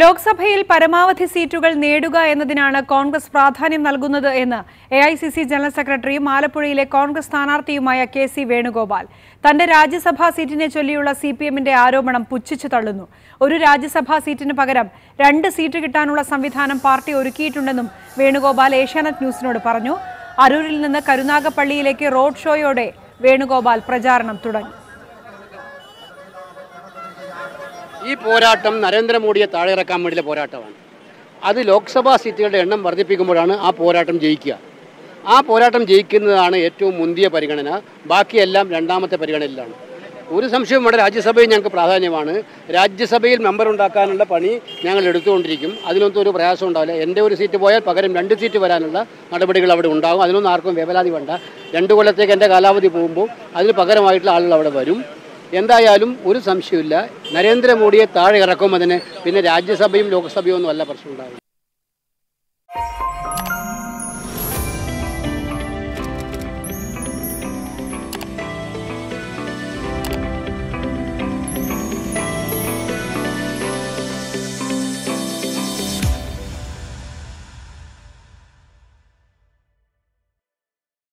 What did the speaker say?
ലോക്സഭയിൽ പരമാവധി സീറ്റുകൾ നേടുക എന്നതിനാണ് കോൺഗ്രസ് പ്രാധാന്യം നൽകുന്നത് എന്ന് A I C C general സെക്രട്ടറിയും ആലപ്പുഴയിലെ കോൺഗ്രസ് സ്ഥാനാർത്ഥിയുമായ കെ സി വേണുഗോപാൽ. തന്റെ രാജ്യസഭാ സീറ്റിനെ ചൊല്ലിയുള്ള സി പി എമ്മിന്റെ ആരോപണം പുച്ഛിച്ചു തള്ളുന്നു. ഒരു രാജ്യസഭാ സീറ്റിന് പകരം രണ്ട് സീറ്റ് കിട്ടാനുള്ള സംവിധാനം പാർട്ടി ഒരുക്കിയിട്ടുണ്ടെന്നും വേണുഗോപാൽ ഏഷ്യാനെറ്റ് ന്യൂസിനോട് പറഞ്ഞു. അരൂരിൽ നിന്ന് കരുനാഗപ്പള്ളിയിലേക്ക് റോഡ് ഷോയോടെ വേണുഗോപാൽ പ്രചാരണം തുടങ്ങി. ഈ പോരാട്ടം നരേന്ദ്രമോദിയെ താഴെ ഇറക്കാൻ വേണ്ടിയുള്ള പോരാട്ടമാണ്. അത് ലോക്സഭാ സീറ്റുകളുടെ എണ്ണം വർദ്ധിപ്പിക്കുമ്പോഴാണ് ആ പോരാട്ടം ജയിക്കുക. ആ പോരാട്ടം ജയിക്കുന്നതാണ് ഏറ്റവും മുന്തിയ പരിഗണന. ബാക്കിയെല്ലാം രണ്ടാമത്തെ പരിഗണനയിലാണ്. ഒരു സംശയവും ഇവിടെ രാജ്യസഭയിൽ ഞങ്ങൾക്ക് പ്രാധാന്യമാണ്. രാജ്യസഭയിൽ മെമ്പർ ഉണ്ടാക്കാനുള്ള പണി ഞങ്ങൾ എടുത്തുകൊണ്ടിരിക്കും. അതിനൊന്നും ഒരു പ്രയാസം ഉണ്ടാവില്ല. എന്റെ ഒരു സീറ്റ് പോയാൽ പകരം രണ്ട് സീറ്റ് വരാനുള്ള നടപടികൾ അവിടെ ഉണ്ടാകും. അതിനൊന്നും ആർക്കും വേവലാതി വേണ്ട. രണ്ട് കൊല്ലത്തേക്ക് എന്റെ കാലാവധി പോകുമ്പോൾ അതിന് പകരമായിട്ടുള്ള ആളുകൾ അവിടെ വരും. എന്തായാലും ഒരു സംശയമില്ല നരേന്ദ്രമോദിയെ താഴെ ഇറക്കുമ്പോൾ അതിന് പിന്നെ രാജ്യസഭയും ലോക്സഭയും ഒന്നും അല്ല പ്രശ്നം ഉണ്ടാകും